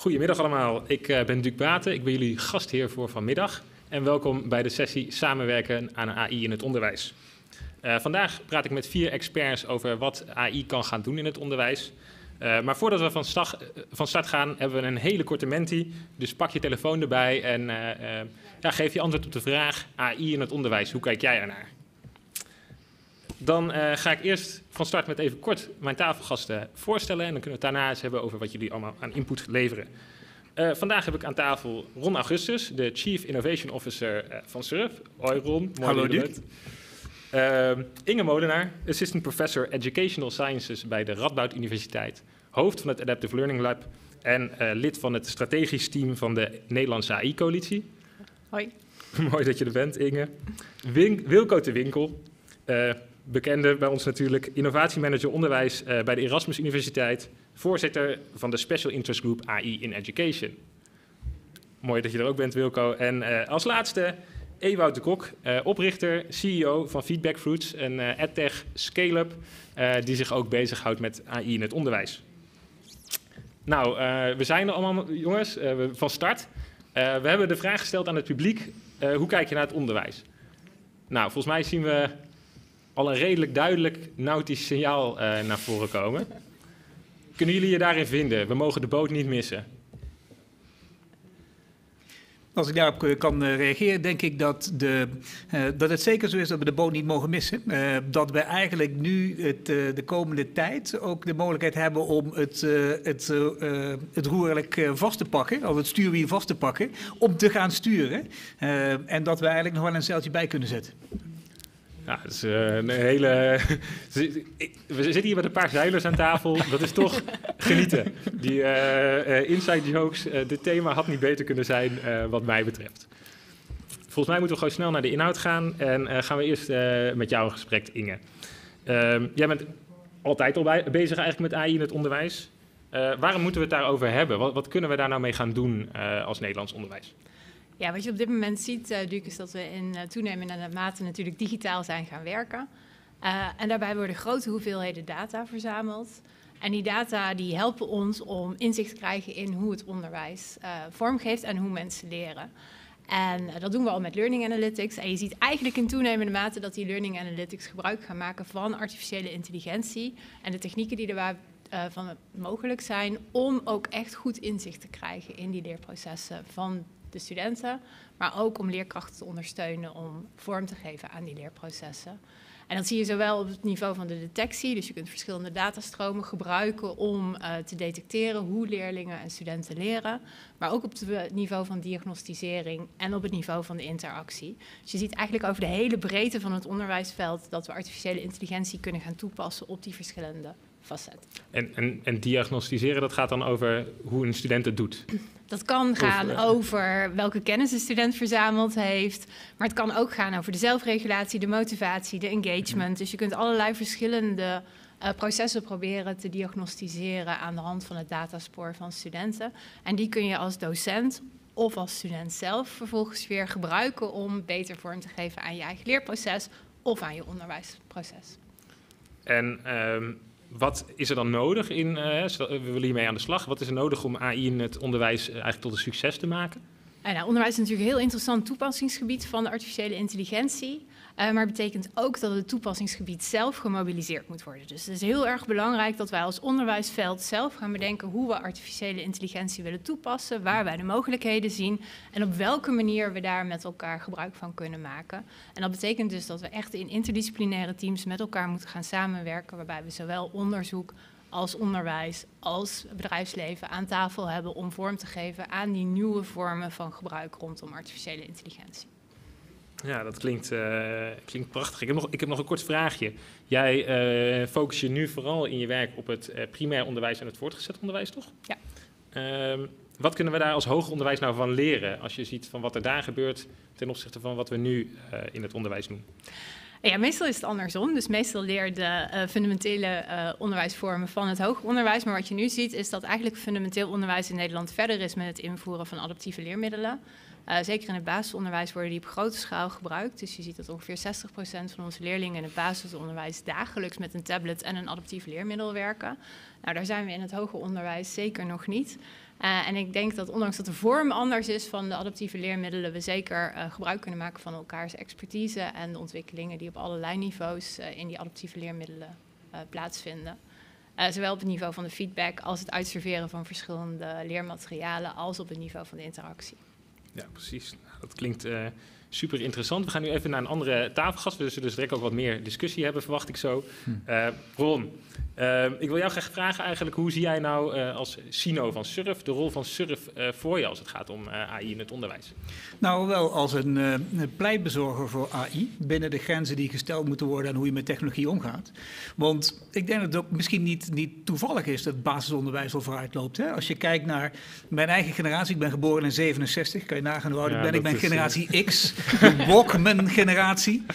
Goedemiddag allemaal, ik uh, ben Duc Baten, ik ben jullie gastheer voor vanmiddag en welkom bij de sessie Samenwerken aan AI in het onderwijs. Uh, vandaag praat ik met vier experts over wat AI kan gaan doen in het onderwijs. Uh, maar voordat we van, van, start gaan, hebben we een hele korte menti. Dus pak je telefoon erbij en ja, geef je antwoord op de vraag AI in het onderwijs. Hoe kijk jij ernaar? Dan uh, ga ik eerst van start met even kort mijn tafelgasten voorstellen. En dan kunnen we het daarna eens hebben over wat jullie allemaal aan input leveren. Uh, vandaag heb ik aan tafel Ron Augustus, de Chief Innovation Officer uh, van SURF. Hoi Ron, mooi Hallo. Inge Molenaar, Assistant Professor Educational Sciences bij de Radboud Universiteit. Hoofd van het Adaptive Learning Lab en lid van het strategisch team van de Nederlandse AI-coalitie. Hoi. mooi dat je er bent, Inge. Win Wilco de Winkel bekende bij ons natuurlijk, innovatiemanager onderwijs uh, bij de Erasmus Universiteit, voorzitter van de Special Interest Group AI in Education. Mooi dat je er ook bent, Wilco. En uh, als laatste, Ewout de Kok, uh, oprichter, CEO van Feedback Fruits, een edtech scale-up die zich ook bezighoudt met AI in het onderwijs. Nou, we zijn er allemaal, jongens, van start. we hebben de vraag gesteld aan het publiek, hoe kijk je naar het onderwijs? Nou, volgens mij zien we al een redelijk duidelijk nautisch signaal uh, naar voren komen. Kunnen jullie je daarin vinden? We mogen de boot niet missen. Als ik daarop kan reageren, denk ik dat, de, dat het zeker zo is dat we de boot niet mogen missen. Dat we eigenlijk nu het, de komende tijd ook de mogelijkheid hebben om het, het, het roer vast te pakken, of het stuurwiel vast te pakken, om te gaan sturen. en dat we eigenlijk nog wel een zeiltje bij kunnen zetten. Ja, dat is uh, een hele. We zitten hier met een paar zeilers aan tafel. Dat is toch genieten. Die uh, inside jokes, dit thema had niet beter kunnen zijn, wat mij betreft. Volgens mij moeten we gewoon snel naar de inhoud gaan. En gaan we eerst met jou in gesprek, Inge. Ehm, jij bent altijd al bij, bezig eigenlijk met AI in het onderwijs. waarom moeten we het daarover hebben? Wat, wat, kunnen we daar nou mee gaan doen als Nederlands onderwijs? Ja, wat je op dit moment ziet, uh, Duke, is dat we in uh, toenemende mate natuurlijk digitaal zijn gaan werken. Uh, en daarbij worden grote hoeveelheden data verzameld. En die data die helpen ons om inzicht te krijgen in hoe het onderwijs vormgeeft en hoe mensen leren. En dat doen we al met Learning Analytics. En je ziet eigenlijk in toenemende mate dat die Learning Analytics gebruik gaan maken van artificiële intelligentie en de technieken die erbij uh, van mogelijk zijn om ook echt goed inzicht te krijgen in die leerprocessen van de studenten, maar ook om leerkrachten te ondersteunen om vorm te geven aan die leerprocessen. En dat zie je zowel op het niveau van de detectie, dus je kunt verschillende datastromen gebruiken om uh, te detecteren hoe leerlingen en studenten leren, maar ook op het niveau van diagnostisering en op het niveau van de interactie. Dus je ziet eigenlijk over de hele breedte van het onderwijsveld dat we artificiële intelligentie kunnen gaan toepassen op die verschillende En, en, en diagnostiseren, dat gaat dan over hoe een student het doet? Dat kan gaan over welke kennis de student verzameld heeft. Maar het kan ook gaan over de zelfregulatie, de motivatie, de engagement. Dus je kunt allerlei verschillende uh, processen proberen te diagnosticeren aan de hand van het dataspoor van studenten. En die kun je als docent of als student zelf vervolgens weer gebruiken om beter vorm te geven aan je eigen leerproces of aan je onderwijsproces. En um wat is er dan nodig in, uh, we willen hiermee aan de slag, wat is er nodig om AI in het onderwijs uh, eigenlijk tot een succes te maken? En nou, onderwijs is natuurlijk een heel interessant toepassingsgebied van de artificiële intelligentie. Uh, maar het betekent ook dat het toepassingsgebied zelf gemobiliseerd moet worden. Dus het is heel erg belangrijk dat wij als onderwijsveld zelf gaan bedenken hoe we artificiële intelligentie willen toepassen, waar wij de mogelijkheden zien en op welke manier we daar met elkaar gebruik van kunnen maken. En dat betekent dus dat we echt in interdisciplinaire teams met elkaar moeten gaan samenwerken, waarbij we zowel onderzoek als onderwijs, als bedrijfsleven aan tafel hebben om vorm te geven aan die nieuwe vormen van gebruik rondom artificiële intelligentie. Ja, dat klinkt, uh, klinkt prachtig. Ik heb, nog, ik heb nog een kort vraagje. Jij uh, focus je nu vooral in je werk op het uh, primair onderwijs en het voortgezet onderwijs, toch? Ja. Ehm, wat kunnen we daar als hoger onderwijs nou van leren als je ziet van wat er daar gebeurt ten opzichte van wat we nu in het onderwijs doen? Ja, meestal is het andersom. Dus meestal leer de uh, fundamentele uh, onderwijsvormen van het hoger onderwijs. Maar wat je nu ziet is dat eigenlijk fundamenteel onderwijs in Nederland verder is met het invoeren van adaptieve leermiddelen. Uh, zeker in het basisonderwijs worden die op grote schaal gebruikt. Dus je ziet dat ongeveer 60% van onze leerlingen in het basisonderwijs dagelijks met een tablet en een adaptief leermiddel werken. Nou, daar zijn we in het hoger onderwijs zeker nog niet. Uh, en ik denk dat ondanks dat de vorm anders is van de adaptieve leermiddelen, we zeker uh, gebruik kunnen maken van elkaars expertise en de ontwikkelingen die op allerlei niveaus in die adaptieve leermiddelen plaatsvinden. zowel op het niveau van de feedback als het uitserveren van verschillende leermaterialen, als op het niveau van de interactie. Ja, precies. Dat klinkt super interessant. We gaan nu even naar een andere tafelgast. We zullen dus direct ook wat meer discussie hebben, verwacht ik zo. Hm. Uh, Ron, uh, ik wil jou graag vragen eigenlijk, hoe zie jij nou uh, als Sino van Surf de rol van Surf voor je als het gaat om AI in het onderwijs? Nou, wel als een pleitbezorger voor AI binnen de grenzen die gesteld moeten worden en hoe je met technologie omgaat. Want ik denk dat het ook misschien niet, niet toevallig is dat basisonderwijs al vooruit loopt. Hè? Als je kijkt naar mijn eigen generatie, ik ben geboren in 67, kan je nagaan hoe oud ik ben. Ik ben generatie X de Walkman-generatie.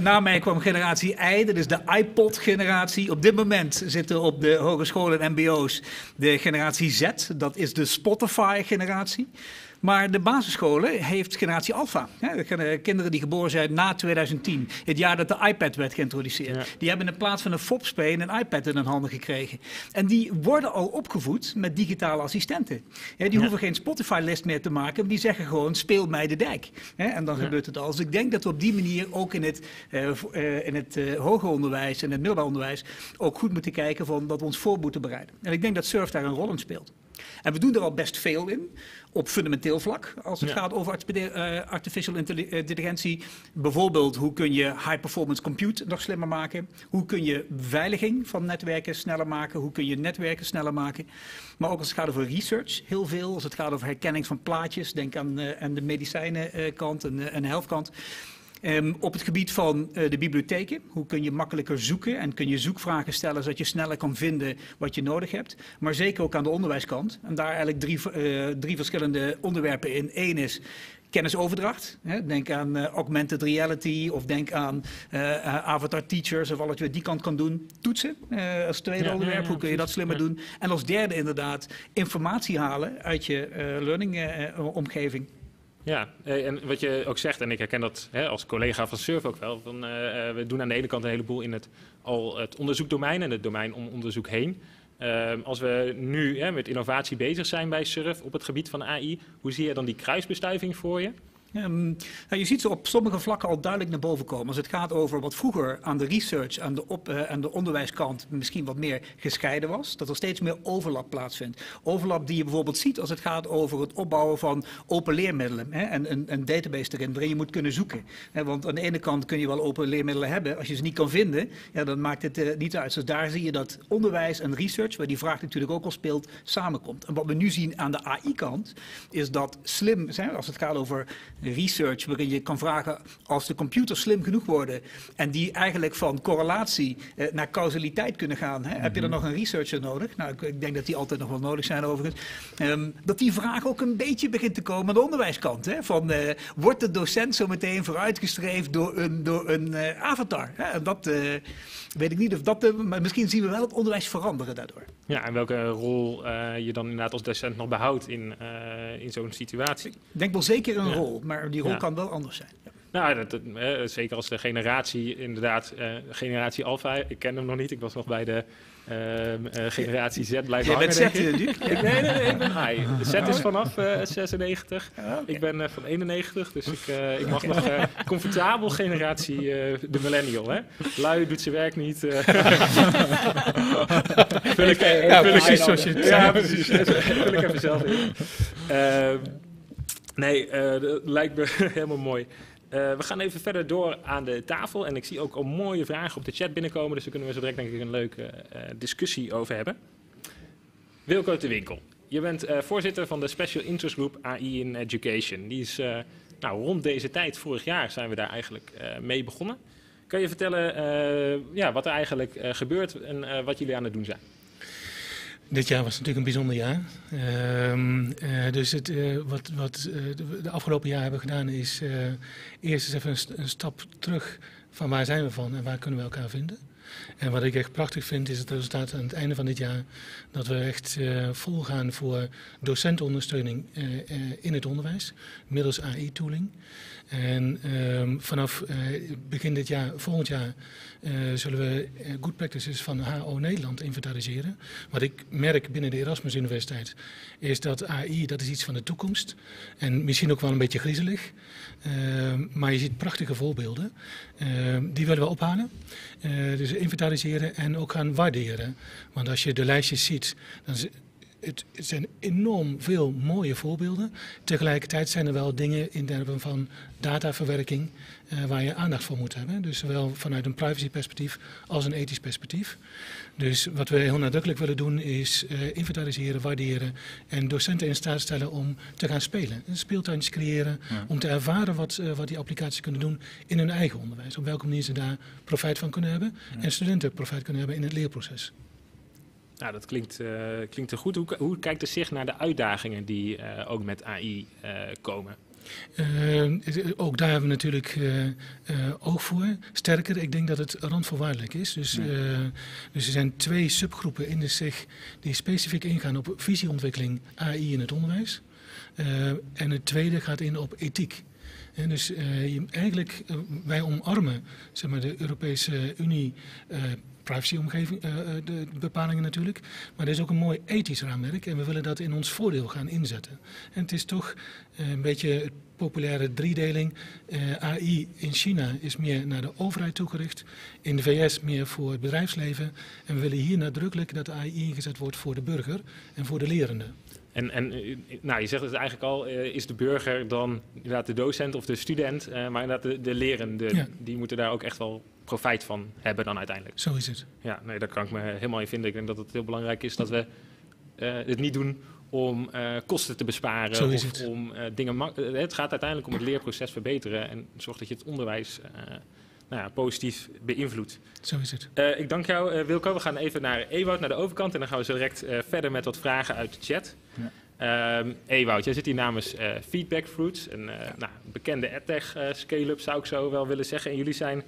Na mij kwam generatie Y, dat is de iPod-generatie. Op dit moment zitten op de hogescholen en mbo's de generatie Z, dat is de Spotify-generatie. Maar de basisscholen heeft generatie alpha. de kinderen die geboren zijn na 2010, het jaar dat de iPad werd geïntroduceerd. Die hebben in plaats van een Fopspay een iPad in hun handen gekregen. En die worden al opgevoed met digitale assistenten. die hoeven geen Spotify-list meer te maken, die zeggen gewoon speel mij de dijk. en dan gebeurt het al. Dus ik denk dat we op die manier ook in het, uh, in het uh, hoger onderwijs en het middelbaar onderwijs ook goed moeten kijken van dat we ons voor moeten bereiden. En ik denk dat surf daar een rol in speelt. En we doen er al best veel in op fundamenteel vlak. Als het gaat over uh, artificial intelligentie. Bijvoorbeeld, hoe kun je high performance compute nog slimmer maken? Hoe kun je veiliging van netwerken sneller maken? Hoe kun je netwerken sneller maken? Maar ook als het gaat over research, heel veel. Als het gaat over herkenning van plaatjes. Denk aan, uh, aan de medicijnenkant en, en de healthkant. Um, op het gebied van uh, de bibliotheken, hoe kun je makkelijker zoeken en kun je zoekvragen stellen zodat je sneller kan vinden wat je nodig hebt. Maar zeker ook aan de onderwijskant. En daar eigenlijk drie, uh, drie verschillende onderwerpen in. Eén is kennisoverdracht. Hè. Denk aan uh, augmented reality of denk aan uh, avatar teachers of alles wat die kant kan doen. Toetsen uh, als tweede ja, onderwerp, ja, ja, hoe kun je dat slimmer doen? En als derde inderdaad informatie halen uit je learning omgeving. Ja, eh, en wat je ook zegt, en ik herken dat hè, als collega van Surf ook wel, van, uh, we doen aan de ene kant een heleboel in het, al het onderzoekdomein en het domein om onderzoek heen. Uh, als we nu hè, met innovatie bezig zijn bij Surf op het gebied van AI, hoe zie je dan die kruisbestuiving voor je? Um, nou, je ziet ze op sommige vlakken al duidelijk naar boven komen. Als het gaat over wat vroeger aan de research, aan de, op, aan de onderwijskant misschien wat meer gescheiden was. Dat er steeds meer overlap plaatsvindt. Overlap die je bijvoorbeeld ziet als het gaat over het opbouwen van open leermiddelen. Hè, en een, database erin waarin je moet kunnen zoeken. Hè, want aan de ene kant kun je wel open leermiddelen hebben. Als je ze niet kan vinden, ja, dan maakt het uh, niet uit. Dus daar zie je dat onderwijs en research, waar die vraag natuurlijk ook al speelt, samenkomt. En wat we nu zien aan de AI-kant, is dat slim, als het gaat over research waarin je kan vragen als de computers slim genoeg worden en die eigenlijk van correlatie eh, naar causaliteit kunnen gaan. Hè? Heb je er mhm. nog een researcher nodig? Nou, ik, ik, denk dat die altijd nog wel nodig zijn overigens. Um, dat die vraag ook een beetje begint te komen aan de onderwijskant. Hè? Van, uh, wordt de docent zo meteen vooruitgestreefd door een, door een uh, avatar? Hè? En dat weet ik niet of dat... maar misschien zien we wel het onderwijs veranderen daardoor. Ja, en welke rol je dan inderdaad als docent nog behoudt in, in zo'n situatie? Ik denk wel zeker een rol, maar die rol kan wel anders zijn. Ja. Nou, dat, dat, zeker als de generatie, inderdaad, uh, generatie Alpha, ik ken hem nog niet, ik was nog bij de uh, uh, generatie Z blijven Je bent Z, natuurlijk. nee, nee, nee, ik ben I. Z is vanaf 96, okay. ik ben van 91, dus ik, ik mag nog comfortabel generatie de millennial. Hè? Lui doet zijn werk niet. vul ik, ja, precies zoals je het Ja, precies. vul ik even zelf in. Nee, uh, dat lijkt me helemaal mooi. Uh, we gaan even verder door aan de tafel. En ik zie ook al mooie vragen op de chat binnenkomen. Dus daar kunnen we zo direct denk ik een leuke uh, discussie over hebben. Wilco de Winkel. Je bent voorzitter van de Special Interest Group AI in Education. Die is nou, rond deze tijd, vorig jaar, zijn we daar eigenlijk mee begonnen. Kan je vertellen ja, wat er eigenlijk gebeurt en wat jullie aan het doen zijn? Dit jaar was natuurlijk een bijzonder jaar. Uh, uh, dus het, uh, wat, wat uh, de, de, afgelopen jaar hebben gedaan is eerst eens even een, stap terug van waar zijn we van en waar kunnen we elkaar vinden. En wat ik echt prachtig vind is het resultaat aan het einde van dit jaar dat we echt uh, vol gaan voor docentondersteuning uh, in het onderwijs middels AI-tooling. En um, vanaf begin dit jaar, volgend jaar, zullen we good practices van HO Nederland inventariseren. Wat ik merk binnen de Erasmus Universiteit is dat AI, dat is iets van de toekomst. En misschien ook wel een beetje griezelig. Ehm, maar je ziet prachtige voorbeelden. Ehm, die willen we ophalen. dus inventariseren en ook gaan waarderen. Want als je de lijstjes ziet, dan het, het, zijn enorm veel mooie voorbeelden. Tegelijkertijd zijn er wel dingen in termen van dataverwerking uh, waar je aandacht voor moet hebben. Dus zowel vanuit een privacyperspectief als een ethisch perspectief. Dus wat we heel nadrukkelijk willen doen is uh, inventariseren, waarderen en docenten in staat stellen om te gaan spelen. Speeltuintjes creëren ja. om te ervaren wat, uh, wat die applicaties kunnen doen in hun eigen onderwijs. Op welke manier ze daar profijt van kunnen hebben ja. en studenten profijt kunnen hebben in het leerproces. Nou, dat klinkt, uh, klinkt te goed. Hoe, hoe kijkt de zich naar de uitdagingen die uh, ook met AI uh, komen? ook daar hebben we natuurlijk oog voor. Sterker, ik denk dat het randvoorwaardelijk is. Dus, dus er zijn twee subgroepen in de SIG die specifiek ingaan op visieontwikkeling AI in het onderwijs. en het tweede gaat in op ethiek. En dus uh, eigenlijk, uh, wij omarmen zeg maar, de Europese Unie uh, privacyomgeving, uh, de bepalingen natuurlijk. Maar er is ook een mooi ethisch raamwerk en we willen dat in ons voordeel gaan inzetten. En het is toch uh, een beetje het populaire driedeling. Uh, AI in China is meer naar de overheid toegericht, in de VS meer voor het bedrijfsleven. En we willen hier nadrukkelijk dat AI ingezet wordt voor de burger en voor de lerende. En, en nou, je zegt het eigenlijk al, uh, is de burger dan inderdaad de docent of de student, uh, maar inderdaad de, de lerende, ja. die moeten daar ook echt wel profijt van hebben dan uiteindelijk. Zo is het. Ja, nee, daar kan ik me helemaal in vinden. Ik denk dat het heel belangrijk is dat we uh, het niet doen om uh, kosten te besparen. Zo is of het. om uh, dingen. het gaat uiteindelijk om het leerproces verbeteren en zorg dat je het onderwijs nou ja, positief beïnvloedt. Zo is het. ik dank jou, Wilco. We gaan even naar Ewout, naar de overkant. En dan gaan we zo direct verder met wat vragen uit de chat. Ja. Um, Ewout, jij zit hier namens Feedback Fruits, een nou, bekende edtech scale-up zou ik zo wel willen zeggen. En jullie zijn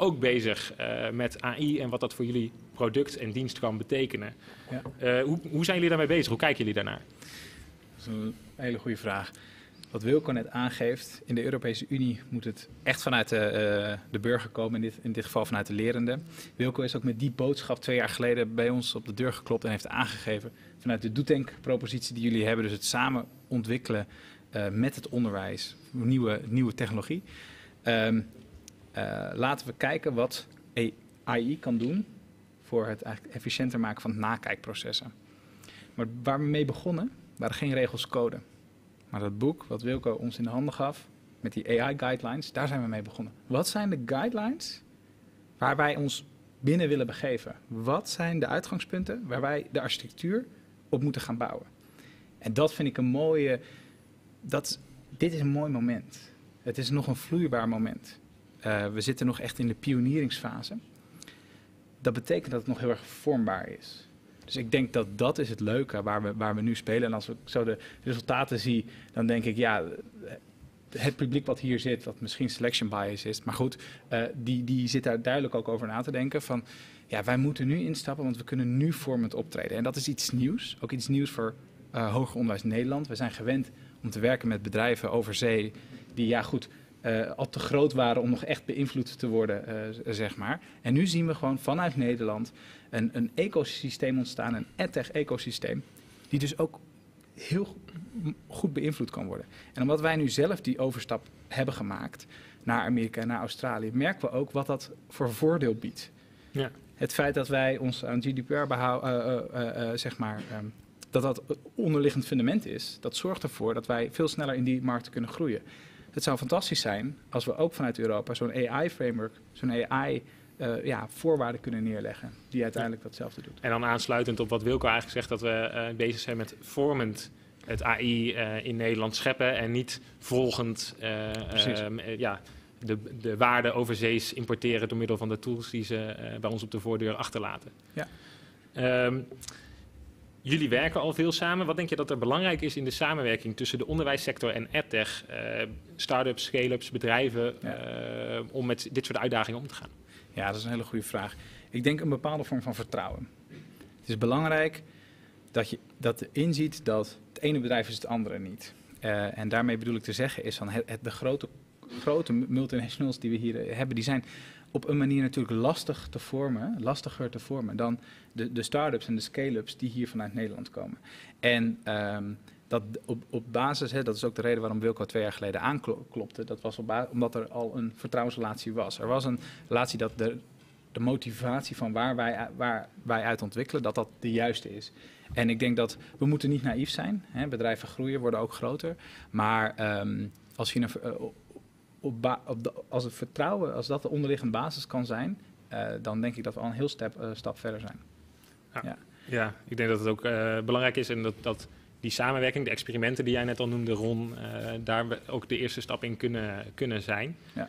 ook bezig uh, met AI en wat dat voor jullie product en dienst kan betekenen. Ja. Uh, hoe, hoe, zijn jullie daarmee bezig? Hoe kijken jullie daarnaar? Dat is een hele goede vraag. Wat Wilco net aangeeft, in de Europese Unie moet het echt vanuit de, uh, de burger komen, in dit, in dit geval vanuit de lerende. Wilco is ook met die boodschap twee jaar geleden bij ons op de deur geklopt en heeft aangegeven vanuit de Doetank-propositie die jullie hebben, dus het samen ontwikkelen met het onderwijs, nieuwe, nieuwe technologie. Um, uh, laten we kijken wat AI kan doen voor het efficiënter maken van nakijkprocessen. Maar waar we mee begonnen, waren geen regels code. Maar dat boek wat Wilco ons in de handen gaf, met die AI-guidelines, daar zijn we mee begonnen. Wat zijn de guidelines waar wij ons binnen willen begeven? Wat zijn de uitgangspunten waar wij de architectuur op moeten gaan bouwen? En dat vind ik een mooie. Dat, dit is een mooi moment. Het is nog een vloeibaar moment. Uh, we zitten nog echt in de pionieringsfase. Dat betekent dat het nog heel erg vormbaar is. Dus ik denk dat dat is het leuke waar we, waar we nu spelen. En als ik zo de resultaten zie, dan denk ik, ja, het publiek wat hier zit, wat misschien selection bias is, maar goed, uh, die, die zit daar duidelijk ook over na te denken van, ja, wij moeten nu instappen, want we kunnen nu vormend optreden. En dat is iets nieuws, ook iets nieuws voor uh, hoger onderwijs Nederland. We zijn gewend om te werken met bedrijven over zee, die, ja goed, uh, al te groot waren om nog echt beïnvloed te worden, uh, zeg maar. En nu zien we gewoon vanuit Nederland een, een ecosysteem ontstaan, een edtech-ecosysteem, die dus ook heel goed beïnvloed kan worden. En omdat wij nu zelf die overstap hebben gemaakt naar Amerika en naar Australië, merken we ook wat dat voor voordeel biedt. Ja. Het feit dat wij ons aan GDPR behouden, uh, zeg maar, um, dat dat onderliggend fundament is, dat zorgt ervoor dat wij veel sneller in die markten kunnen groeien. Het zou fantastisch zijn als we ook vanuit Europa zo'n AI-framework, zo'n AI uh, ja, voorwaarden kunnen neerleggen die uiteindelijk datzelfde doet. En dan aansluitend op wat Wilco eigenlijk zegt, dat we uh, bezig zijn met vormend het AI uh, in Nederland scheppen en niet volgend ja, de, de waarde overzees importeren door middel van de tools die ze bij ons op de voordeur achterlaten. Ja. Um, Jullie werken al veel samen. Wat denk je dat er belangrijk is in de samenwerking tussen de onderwijssector en edtech, uh, start-ups, scale-ups, bedrijven, ja. uh, om met dit soort uitdagingen om te gaan? Ja, dat is een hele goede vraag. Ik denk een bepaalde vorm van vertrouwen. Het is belangrijk dat je dat inziet dat het ene bedrijf is het andere niet. Uh, en daarmee bedoel ik te zeggen is van het, het, de grote, grote multinationals die we hier hebben, die zijn op een manier natuurlijk lastig te vormen, lastiger te vormen dan de, de start-ups en de scale-ups die hier vanuit Nederland komen. En um, dat op, op basis, hè, dat is ook de reden waarom Wilco twee jaar geleden aanklopte, dat was omdat er al een vertrouwensrelatie was. Er was een relatie dat de, de motivatie van waar wij, waar wij uit ontwikkelen, dat dat de juiste is. En ik denk dat we moeten niet naïef zijn. Hè. Bedrijven groeien, worden ook groter. Maar um, als je een, uh, op, op de, als het vertrouwen, als dat de onderliggende basis kan zijn, uh, dan denk ik dat we al een heel stap, uh, stap verder zijn. Ja. ja. Ja. ik denk dat het ook belangrijk is en dat, dat die samenwerking, de experimenten die jij net al noemde, Ron, daar ook de eerste stap in kunnen, kunnen zijn. Ja.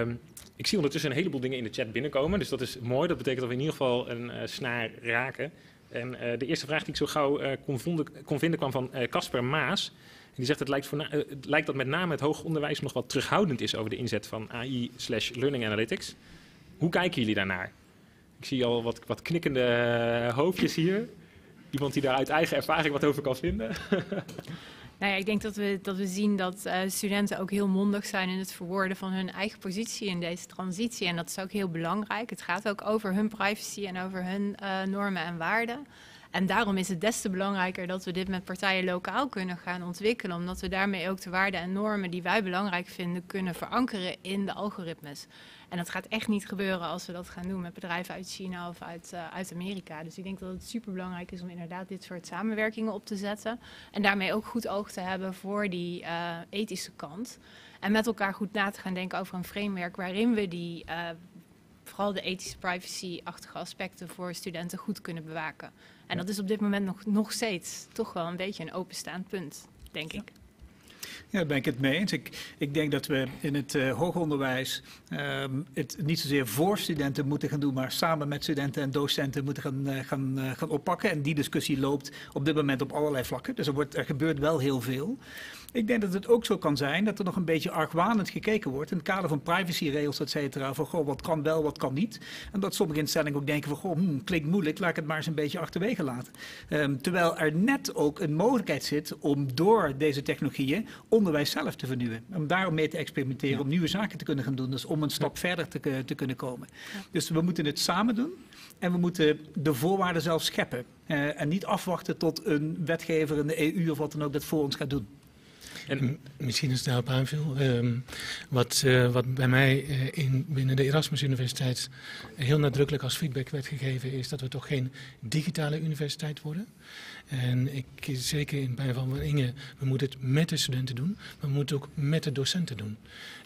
Um, ik zie ondertussen een heleboel dingen in de chat binnenkomen, dus dat is mooi. Dat betekent dat we in ieder geval een snaar raken. En de eerste vraag die ik zo gauw kon, vonden, kon, vinden kwam van Casper Maas. Die zegt het lijkt, voor het lijkt dat met name het hoger onderwijs nog wat terughoudend is over de inzet van AI slash learning analytics. Hoe kijken jullie daarnaar? Ik zie al wat, wat knikkende hoofdjes hier. Iemand die daar uit eigen ervaring wat over kan vinden. Nou ja, ik denk dat we, dat we zien dat uh, studenten ook heel mondig zijn in het verwoorden van hun eigen positie in deze transitie. En dat is ook heel belangrijk. Het gaat ook over hun privacy en over hun normen en waarden. En daarom is het des te belangrijker dat we dit met partijen lokaal kunnen gaan ontwikkelen. Omdat we daarmee ook de waarden en normen die wij belangrijk vinden kunnen verankeren in de algoritmes. En dat gaat echt niet gebeuren als we dat gaan doen met bedrijven uit China of uit, uh, uit Amerika. Dus ik denk dat het super belangrijk is om inderdaad dit soort samenwerkingen op te zetten. En daarmee ook goed oog te hebben voor die uh, ethische kant. En met elkaar goed na te gaan denken over een framework waarin we die, uh, vooral de ethische privacy-achtige aspecten voor studenten goed kunnen bewaken. En dat is op dit moment nog, nog steeds toch wel een beetje een openstaand punt, denk ik. Ja, daar ben ik het mee eens. Ik, ik denk dat we in het hoger onderwijs um, het niet zozeer voor studenten moeten gaan doen, maar samen met studenten en docenten moeten gaan, uh, gaan, uh, gaan oppakken. En die discussie loopt op dit moment op allerlei vlakken. Dus er, wordt, er gebeurt wel heel veel. Ik denk dat het ook zo kan zijn dat er nog een beetje argwanend gekeken wordt in het kader van privacyregels, et cetera. Van goh, wat kan wel, wat kan niet. En dat sommige instellingen ook denken van goh, hmm, klinkt moeilijk, laat ik het maar eens een beetje achterwege laten. Um, terwijl er net ook een mogelijkheid zit om door deze technologieën onderwijs zelf te vernieuwen. Om daarom mee te experimenteren, ja. om nieuwe zaken te kunnen gaan doen. Dus om een stap ja. verder te, te, kunnen komen. Ja. Dus we moeten het samen doen. En we moeten de voorwaarden zelf scheppen. Uh, en niet afwachten tot een wetgever in de EU of wat dan ook dat voor ons gaat doen. En misschien is daarop aanvul. Um, wat, uh, wat bij mij uh, in, binnen de Erasmus Universiteit heel nadrukkelijk als feedback werd gegeven, is dat we toch geen digitale universiteit worden. En ik, zeker in bij van Inge, we moeten het met de studenten doen, maar we moeten het ook met de docenten doen.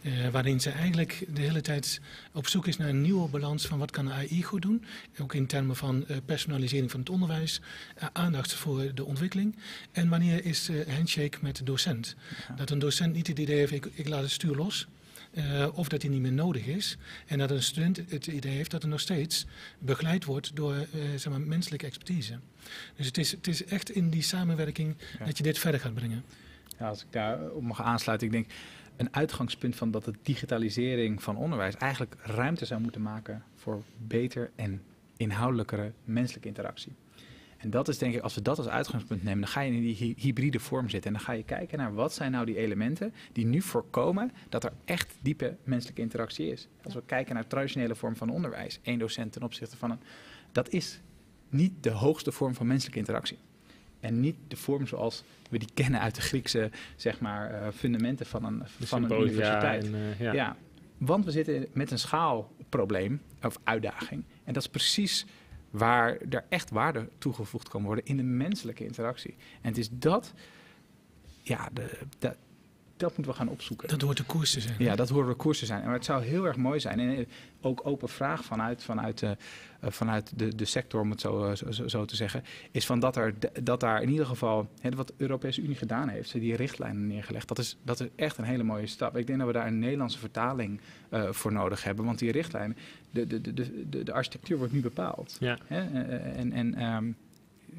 Uh, waarin ze eigenlijk de hele tijd op zoek is naar een nieuwe balans van wat kan AI goed doen. Ook in termen van uh, personalisering van het onderwijs, uh, aandacht voor de ontwikkeling. En wanneer is handshake met de docent. Ja. Dat een docent niet het idee heeft, ik, ik laat het stuur los. Uh, of dat die niet meer nodig is. En dat een student het idee heeft dat er nog steeds begeleid wordt door uh, zeg maar, menselijke expertise. Dus het is, het is echt in die samenwerking ja. dat je dit verder gaat brengen. Ja, als ik daar op mag aansluiten, ik denk een uitgangspunt van dat de digitalisering van onderwijs eigenlijk ruimte zou moeten maken voor beter en inhoudelijkere menselijke interactie. En dat is denk ik, als we dat als uitgangspunt nemen, dan ga je in die hybride vorm zitten. En dan ga je kijken naar wat zijn nou die elementen die nu voorkomen dat er echt diepe menselijke interactie is. Als we kijken naar de traditionele vorm van onderwijs, één docent ten opzichte van een. Dat is niet de hoogste vorm van menselijke interactie. En niet de vorm zoals we die kennen uit de Griekse zeg maar, uh, fundamenten van een, van een universiteit. En, uh, ja. ja, want we zitten met een schaalprobleem of uitdaging. En dat is precies waar er echt waarde toegevoegd kan worden in de menselijke interactie. En het is dat, ja, de, de, dat moeten we gaan opzoeken. Dat hoort de koers te zijn. Ja, dat hoort de koers te zijn. Maar het zou heel erg mooi zijn. En ook open vraag vanuit, vanuit, uh, vanuit de, de sector, om het zo, zo, zo, te zeggen, is van dat, er, dat daar in ieder geval, hè, wat de Europese Unie gedaan heeft, die richtlijnen neergelegd, dat is, dat is echt een hele mooie stap. Ik denk dat we daar een Nederlandse vertaling uh, voor nodig hebben, want die richtlijnen, de, de, de, de, de architectuur wordt nu bepaald. Ja. Hè? En, en um,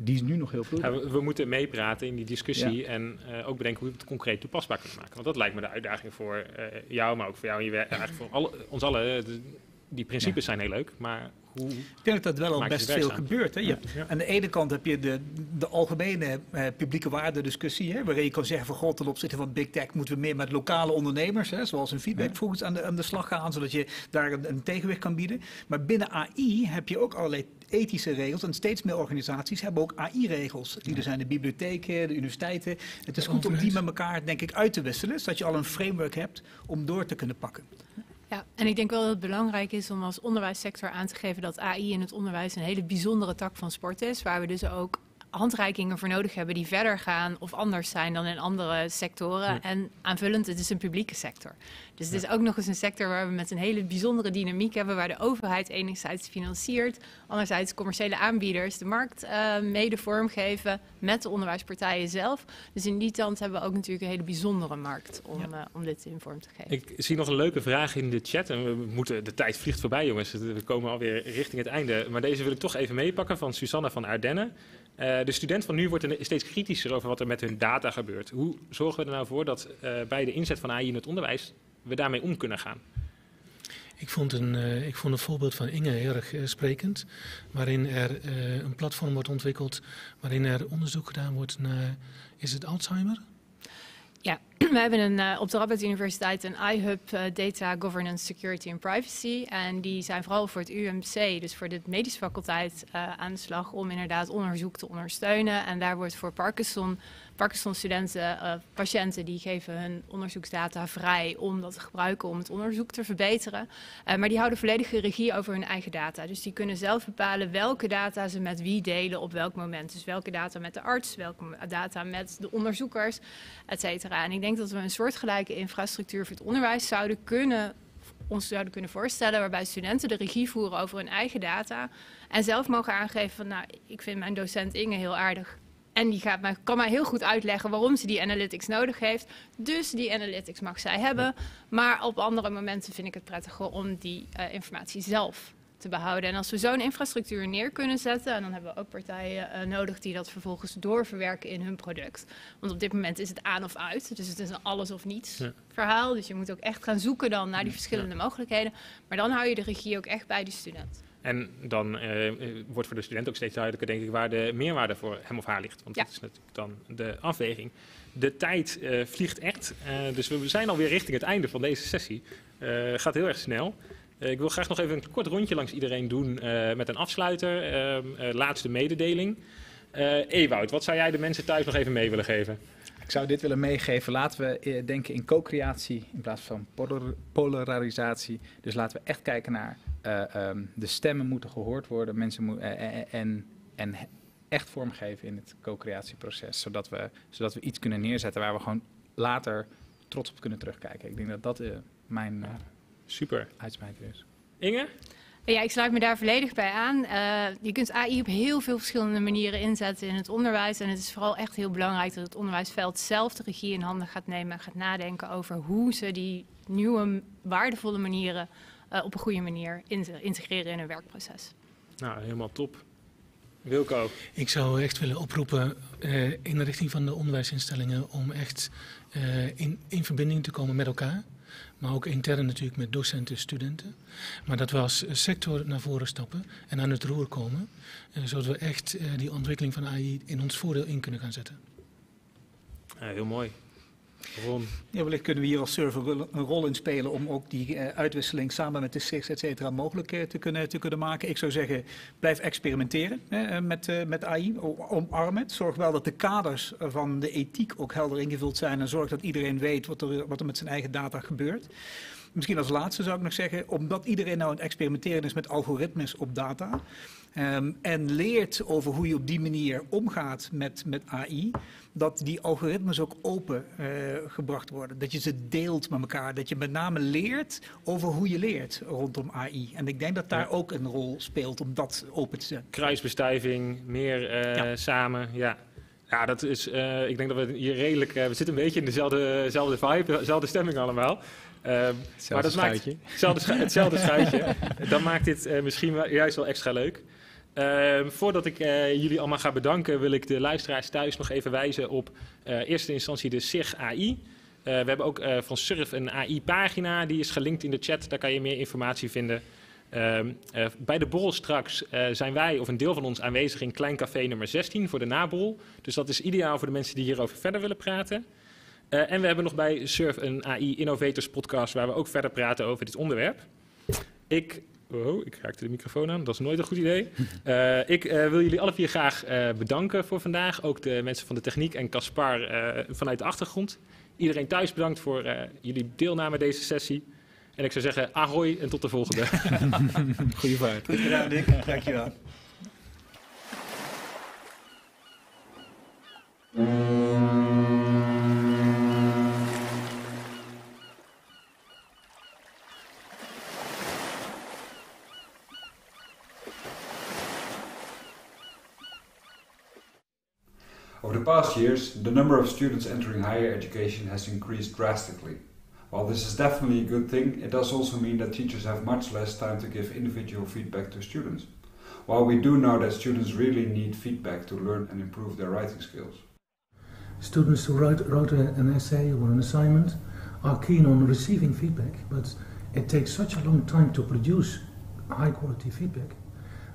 die is nu nog heel vroeg. Ja, we, we, moeten meepraten in die discussie ja. en uh, ook bedenken hoe we het concreet toepasbaar kunnen maken. Want dat lijkt me de uitdaging voor uh, jou, maar ook voor jou en je werk, eigenlijk voor alle, ons allen. die principes zijn heel leuk, maar hoe... Ik denk dat dat wel al best veel gebeurt. Hè? Je hebt Ja. Aan de ene kant heb je de, de algemene eh, publieke waardediscussie, hè, waarin je kan zeggen van god, ten opzichte van big tech moeten we meer met lokale ondernemers, hè, zoals een feedback volgens aan de, aan de slag gaan, zodat je daar een, een tegenwicht kan bieden. Maar binnen AI heb je ook allerlei ethische regels en steeds meer organisaties hebben ook AI-regels. Die er zijn de bibliotheken, de universiteiten. Het is De goed om die met elkaar, denk ik, uit te wisselen, zodat je al een framework hebt om door te kunnen pakken. Ja, en ik denk wel dat het belangrijk is om als onderwijssector aan te geven dat AI in het onderwijs een hele bijzondere tak van sport is, waar we dus ook handreikingen voor nodig hebben die verder gaan of anders zijn dan in andere sectoren. Ja. En aanvullend, het is een publieke sector. Dus het is ook nog eens een sector waar we met een hele bijzondere dynamiek hebben, waar de overheid enerzijds financiert, anderzijds commerciële aanbieders de markt eh, mede vormgeven met de onderwijspartijen zelf. Dus in die tand hebben we ook natuurlijk een hele bijzondere markt om, eh, om dit in vorm te geven. Ik zie nog een leuke vraag in de chat. En we moeten, de tijd vliegt voorbij, jongens. We komen alweer richting het einde. Maar deze wil ik toch even meepakken van Susanna van Ardenne. Eh, de student van nu wordt steeds kritischer over wat er met hun data gebeurt. Hoe zorgen we er nou voor dat eh, bij de inzet van AI in het onderwijs we daarmee om kunnen gaan? Ik vond een, eh, ik vond een voorbeeld van Inge heel erg sprekend, waarin er een platform wordt ontwikkeld, waarin er onderzoek gedaan wordt naar, is het Alzheimer? We hebben een, eh, op de Radboud Universiteit een iHub eh, Data Governance Security and Privacy. En die zijn vooral voor het UMC, dus voor de medische faculteit, eh, aan de slag om inderdaad onderzoek te ondersteunen. En daar wordt voor Parkinson, Parkinson-studenten, eh, patiënten, die geven hun onderzoeksdata vrij om dat te gebruiken om het onderzoek te verbeteren. Eh, maar die houden volledige regie over hun eigen data. Dus die kunnen zelf bepalen welke data ze met wie delen op welk moment. Dus welke data met de arts, welke data met de onderzoekers et cetera. En ik denk dat we een soortgelijke infrastructuur voor het onderwijs zouden kunnen, ons zouden kunnen voorstellen, waarbij studenten de regie voeren over hun eigen data en zelf mogen aangeven van, nou, ik vind mijn docent Inge heel aardig. En die gaat mij, kan mij heel goed uitleggen waarom ze die analytics nodig heeft. Dus die analytics mag zij hebben. Maar op andere momenten vind ik het prettiger om die eh, informatie zelf te behouden. En als we zo'n infrastructuur neer kunnen zetten, en dan hebben we ook partijen eh, nodig die dat vervolgens doorverwerken in hun product. Want op dit moment is het aan of uit. Dus het is een alles of niets Ja. verhaal. Dus je moet ook echt gaan zoeken dan naar die verschillende mogelijkheden. Maar dan hou je de regie ook echt bij de student. En dan eh, wordt voor de student ook steeds duidelijker, denk ik, waar de meerwaarde voor hem of haar ligt. Want Ja. dat is natuurlijk dan de afweging. De tijd eh, vliegt echt, eh, dus we zijn alweer richting het einde van deze sessie. Eh gaat heel erg snel. Eh, ik wil graag nog even een kort rondje langs iedereen doen eh, met een afsluiter. Ehm, eh, laatste mededeling. Eh Ewout, wat zou jij de mensen thuis nog even mee willen geven? Ik zou dit willen meegeven. Laten we denken in co-creatie in plaats van polar- polarisatie. Dus laten we echt kijken naar eh, ehm, de stemmen moeten gehoord worden. Mensen mo- eh, eh, en, en echt vormgeven in het co-creatieproces. Zodat we, zodat we iets kunnen neerzetten waar we gewoon later trots op kunnen terugkijken. Ik denk dat dat eh, mijn eh, Super. uitsmijter is. Inge? Ja, ik sluit me daar volledig bij aan. Eh, je kunt AI op heel veel verschillende manieren inzetten in het onderwijs. En het is vooral echt heel belangrijk dat het onderwijsveld zelf de regie in handen gaat nemen en gaat nadenken over hoe ze die nieuwe, waardevolle manieren op een goede manier in- integreren in hun werkproces. Nou, helemaal top. Wilco? Ik zou echt willen oproepen eh, in de richting van de onderwijsinstellingen om echt eh, in, in verbinding te komen met elkaar. Maar ook intern natuurlijk met docenten en studenten. Maar dat we als sector naar voren stappen en aan het roer komen. eh, zodat we echt eh, die ontwikkeling van AI in ons voordeel in kunnen gaan zetten. Eh, heel mooi. Ron? Ja, wellicht kunnen we hier als server een rol in spelen om ook die eh, uitwisseling samen met de SIX, et cetera, mogelijk eh, te, kunnen, maken. Ik zou zeggen, blijf experimenteren eh, met, met AI, omarm het. Zorg wel dat de kaders van de ethiek ook helder ingevuld zijn en zorg dat iedereen weet wat er, wat er met zijn eigen data gebeurt. Misschien als laatste zou ik nog zeggen, omdat iedereen nou aan het experimenteren is met algoritmes op data ehm, en leert over hoe je op die manier omgaat met, met AI, dat die algoritmes ook open eh, gebracht worden. Dat je ze deelt met elkaar. Dat je met name leert over hoe je leert rondom AI. En ik denk dat daar Ja. ook een rol speelt om dat open te zetten. Kruisbestuiving, meer eh, Ja. samen. Ja. ja, dat is. eh, ik denk dat we hier redelijk. we zitten een beetje in dezelfde, dezelfde vibe, dezelfde stemming allemaal. Ehm, maar dat maakt hetzelfde, schu- hetzelfde schuitje. Dan maakt dit misschien wel, juist wel extra leuk. Ehm, voordat ik eh, jullie allemaal ga bedanken, wil ik de luisteraars thuis nog even wijzen op eh eerste instantie de SIG AI. Eh, we hebben ook van Surf een AI-pagina, die is gelinkt in de chat. Daar kan je meer informatie vinden. Ehm, eh, bij de borrel straks zijn wij of een deel van ons aanwezig in Klein Café nummer 16 voor de naborrel. Dus dat is ideaal voor de mensen die hierover verder willen praten. En we hebben nog bij Surf een AI Innovators podcast waar we ook verder praten over dit onderwerp. Ik, oh, ik raakte de microfoon aan, dat is nooit een goed idee. Eh, ik eh, wil jullie alle vier graag eh, bedanken voor vandaag. Ook de mensen van de techniek en Caspar eh, vanuit de achtergrond. Iedereen thuis bedankt voor eh, jullie deelname aan deze sessie. En ik zou zeggen, ahoi en tot de volgende. Goeie vaart. Goed gedaan, Dick. Dankjewel. Years, the number of students entering higher education has increased drastically. While this is definitely a good thing, it does also mean that teachers have much less time to give individual feedback to students. While we do know that students really need feedback to learn and improve their writing skills. Students who wrote, wrote an essay or an assignment are keen on receiving feedback, but it takes such a long time to produce high quality feedback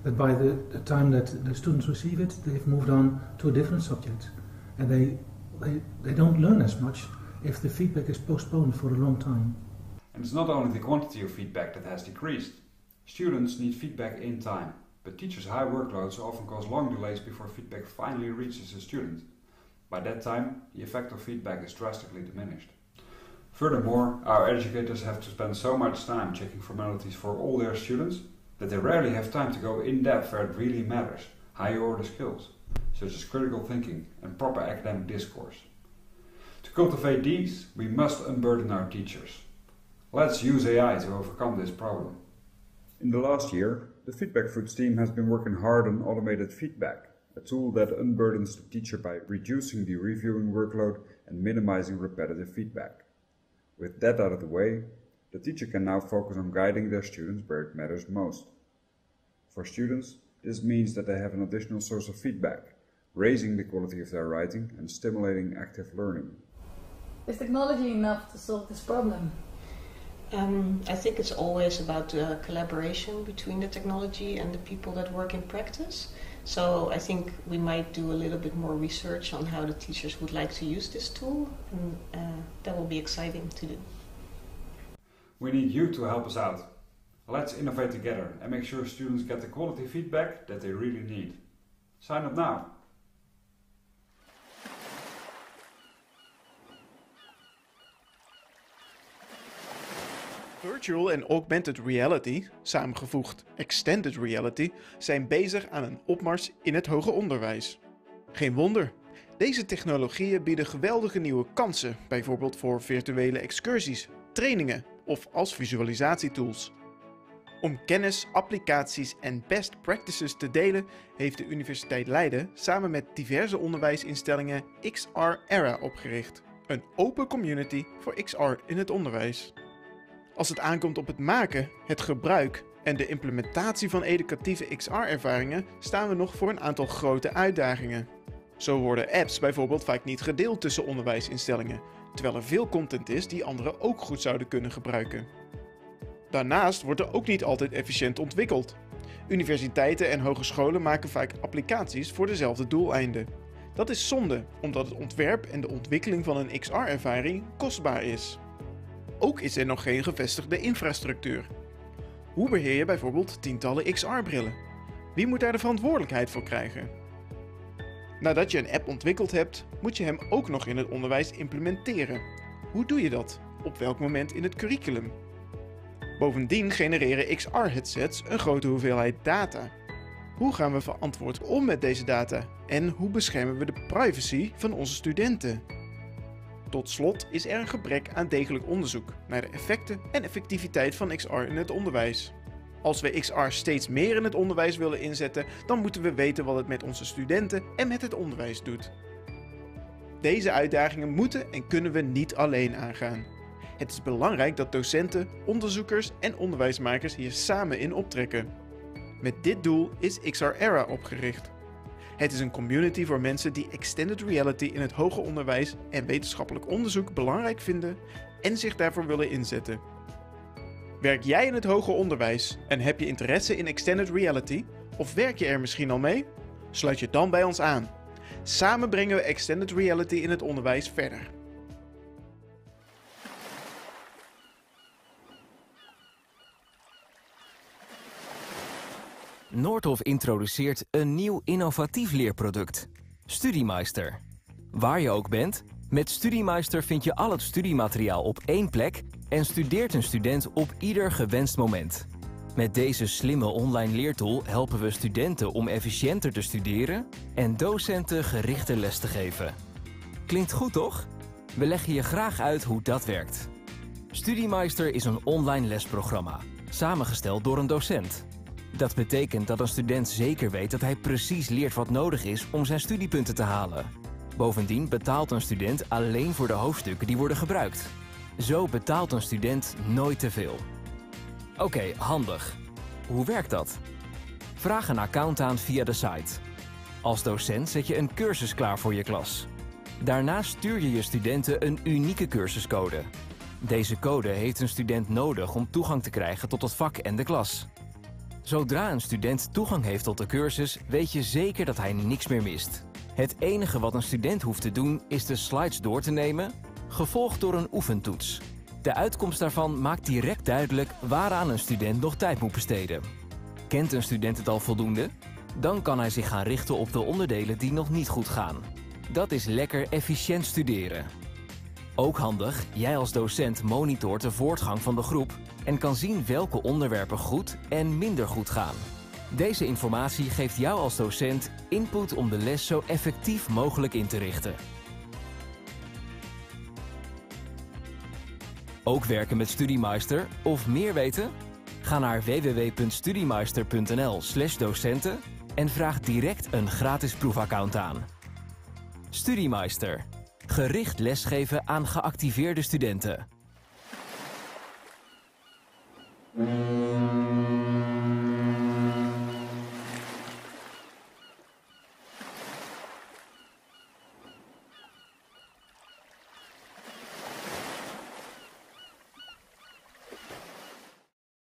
that by the, the time that the students receive it, they've moved on to a different subject. And they, they, they don't learn as much if the feedback is postponed for a long time. And it's not only the quantity of feedback that has decreased. Students need feedback in time, but teachers' high workloads often cause long delays before feedback finally reaches a student. By that time, the effect of feedback is drastically diminished. Furthermore, our educators have to spend so much time checking formalities for all their students that they rarely have time to go in depth where it really matters higher order skills, such as critical thinking and proper academic discourse. To cultivate these, we must unburden our teachers. Let's use AI to overcome this problem. In the last year, the Feedback Fruits team has been working hard on automated feedback, a tool that unburdens the teacher by reducing the reviewing workload and minimizing repetitive feedback. With that out of the way, the teacher can now focus on guiding their students where it matters most. For students, this means that they have an additional source of feedback, raising the quality of their writing and stimulating active learning. Is technology enough to solve this problem? Um, I think it's always about uh, collaboration between the technology and the people that work in practice. So I think we might do a little bit more research on how the teachers would like to use this tool, and uh, that will be exciting to do. We need you to help us out. Let's innovate together and make sure students get the quality feedback that they really need. Sign up now. Virtual en augmented reality, samengevoegd extended reality, zijn bezig aan een opmars in het hoger onderwijs. Geen wonder. Deze technologieën bieden geweldige nieuwe kansen, bijvoorbeeld voor virtuele excursies, trainingen of als visualisatietools. Om kennis, applicaties en best practices te delen, heeft de Universiteit Leiden samen met diverse onderwijsinstellingen XR Era opgericht. Een open community voor XR in het onderwijs. Als het aankomt op het maken, het gebruik en de implementatie van educatieve XR-ervaringen staan we nog voor een aantal grote uitdagingen. Zo worden apps bijvoorbeeld vaak niet gedeeld tussen onderwijsinstellingen, terwijl er veel content is die anderen ook goed zouden kunnen gebruiken. Daarnaast wordt er ook niet altijd efficiënt ontwikkeld. Universiteiten en hogescholen maken vaak applicaties voor dezelfde doeleinden. Dat is zonde, omdat het ontwerp en de ontwikkeling van een XR-ervaring kostbaar is. Ook is er nog geen gevestigde infrastructuur. Hoe beheer je bijvoorbeeld tientallen XR-brillen? Wie moet daar de verantwoordelijkheid voor krijgen? Nadat je een app ontwikkeld hebt, moet je hem ook nog in het onderwijs implementeren. Hoe doe je dat? Op welk moment in het curriculum? Bovendien genereren XR-headsets een grote hoeveelheid data. Hoe gaan we verantwoord om met deze data? En hoe beschermen we de privacy van onze studenten? Tot slot is er een gebrek aan degelijk onderzoek naar de effecten en effectiviteit van XR in het onderwijs. Als we XR steeds meer in het onderwijs willen inzetten, dan moeten we weten wat het met onze studenten en met het onderwijs doet. Deze uitdagingen moeten en kunnen we niet alleen aangaan. Het is belangrijk dat docenten, onderzoekers en onderwijsmakers hier samen in optrekken. Met dit doel is XR Era opgericht. Het is een community voor mensen die extended reality in het hoger onderwijs en wetenschappelijk onderzoek belangrijk vinden en zich daarvoor willen inzetten. Werk jij in het hoger onderwijs en heb je interesse in extended reality? Of werk je er misschien al mee? Sluit je dan bij ons aan. Samen brengen we extended reality in het onderwijs verder. Noordhof introduceert een nieuw innovatief leerproduct, Studiemeister. Waar je ook bent, met Studiemeister vind je al het studiemateriaal op één plek en studeert een student op ieder gewenst moment. Met deze slimme online leertool helpen we studenten om efficiënter te studeren en docenten gerichte les te geven. Klinkt goed toch? We leggen je graag uit hoe dat werkt. Studiemeister is een online lesprogramma, samengesteld door een docent. Dat betekent dat een student zeker weet dat hij precies leert wat nodig is om zijn studiepunten te halen. Bovendien betaalt een student alleen voor de hoofdstukken die worden gebruikt. Zo betaalt een student nooit te veel. Oké, handig. Hoe werkt dat? Vraag een account aan via de site. Als docent zet je een cursus klaar voor je klas. Daarna stuur je je studenten een unieke cursuscode. Deze code heeft een student nodig om toegang te krijgen tot het vak en de klas. Zodra een student toegang heeft tot de cursus, weet je zeker dat hij niks meer mist. Het enige wat een student hoeft te doen is de slides door te nemen, gevolgd door een oefentoets. De uitkomst daarvan maakt direct duidelijk waaraan een student nog tijd moet besteden. Kent een student het al voldoende? Dan kan hij zich gaan richten op de onderdelen die nog niet goed gaan. Dat is lekker efficiënt studeren. Ook handig, jij als docent monitort de voortgang van de groep en kan zien welke onderwerpen goed en minder goed gaan. Deze informatie geeft jou als docent input om de les zo effectief mogelijk in te richten. Ook werken met Studiemeister of meer weten? Ga naar www.studiemeister.nl/docenten en vraag direct een gratis proefaccount aan. Studiemeister. Gericht lesgeven aan geactiveerde studenten.